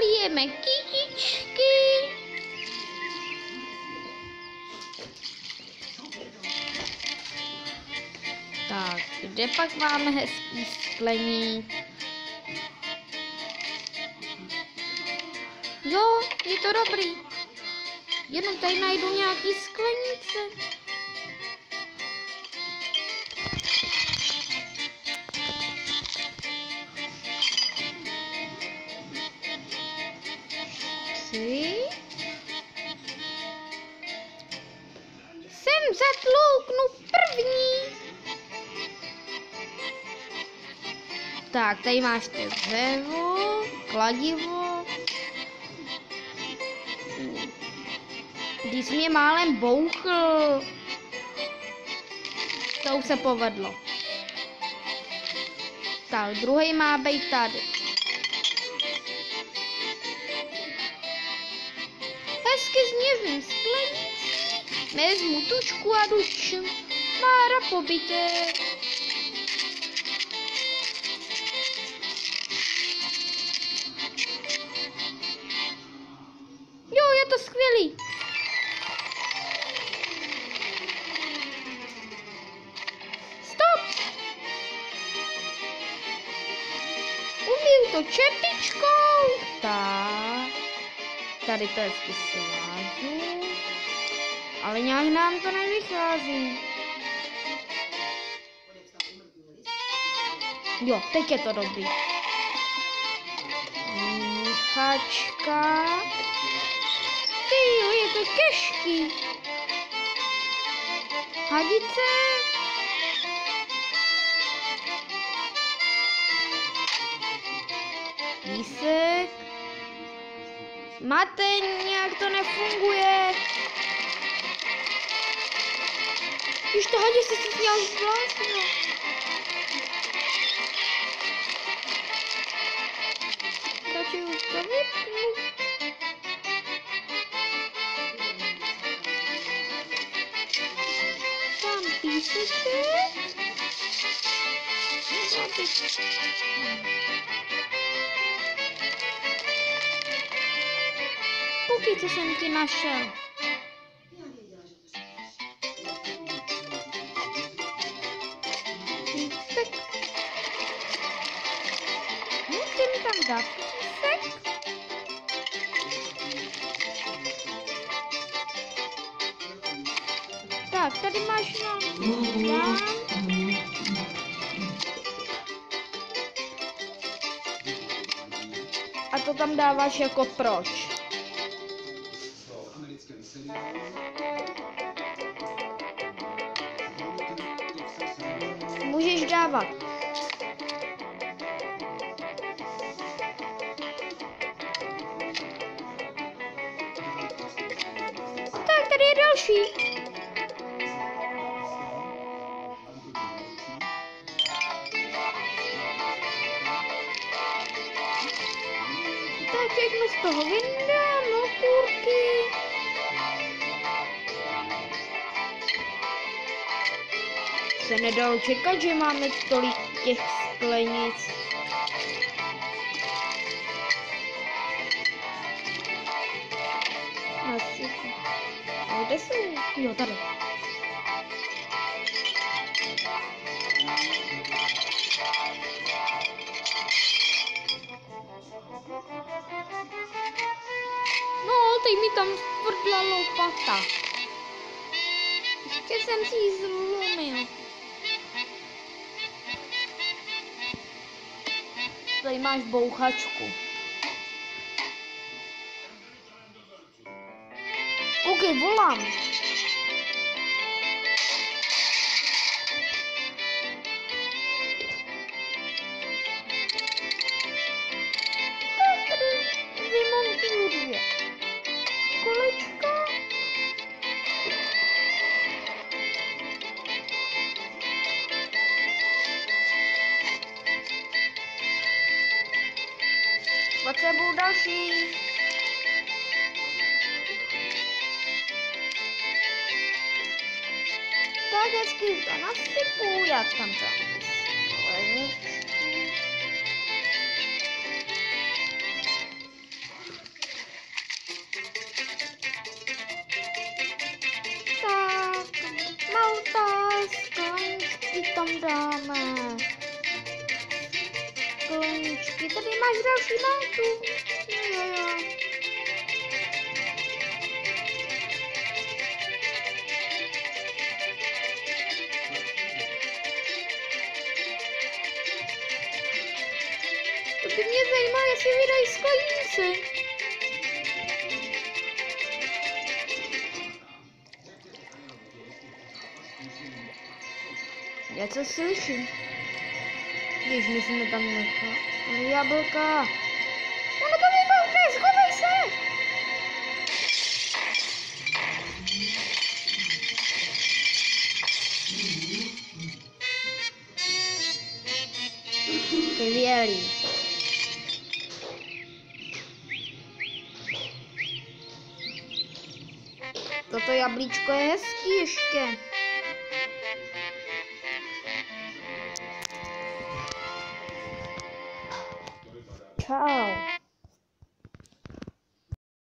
zalijeme kytičky. Tak, kde pak máme hezký skleník? Jo, je to dobrý. Jenom tady najdu nějaký sklenice. Tři. Sem zatlouknu první. Tak, tady máš to dřevo, kladivo. Když mě málem bouchl. To už se povedlo. Tak, druhý má být tady. Zněvím sklenici. Vezmu tučku a dučím. Mára pobyté. Jo, je to skvělý. Stop! Umím to čepičkou. Tak. Tady to hezky svážu. Ale nějak nám to nevychází. Jo, teď je to dobrý. Míchačka. Ty jo, je to těžký. Hadice. Písek. Máte, nějak to nefunguje. Když to hadice se sněl zvláštno. Radši už to vypnu. Tam píseček. Koukej, co jsem ti našel. Písek. Musím tam dát písek. Tak, tady máš no. Dám. A to tam dáváš jako proč? Můžeš dávat. Tak, tady je další. Tak, jak mi z toho vyndám, no Se nedalo čekat, že máme tolik těch sklenic. Kde jsou? Jo, tady. No, teď mi tam tvrdla lopata. Ještě jsem si ji zlomil. Tady máš bouchačku. OK, volám. Sebou další. Tak hezky to nasypu, jak tam to. Tak, malta, skončí tam dáme skleničky. Tady máš další maltu. Jo, jo, jo. To by mě zajímalo, jestli vydají sklenici. Já co Když musíme tam nechat. Jablka. Ono to vybouchne, schovej se! Skvělý. Toto jablíčko je hezký ještě. How.